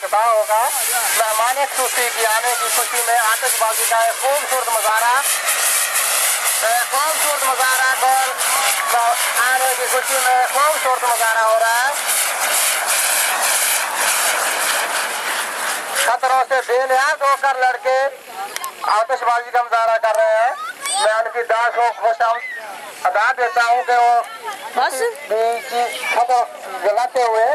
सुबह होगा। मेहमान सूफी की आने की खुशी में आतिशबाजी का एक खूबसूरत नज़ारा खूबसूरत नज़ारा और आने की खुशी में खूबसूरत नज़ारा हो रहा है। खतरों से बेनियाज होकर लड़के आतिशबाजी का नज़ारा कर रहे हैं। मैं उनकी दास को खुश अदा देता हूँ कि वो बस। खबर जलाते हुए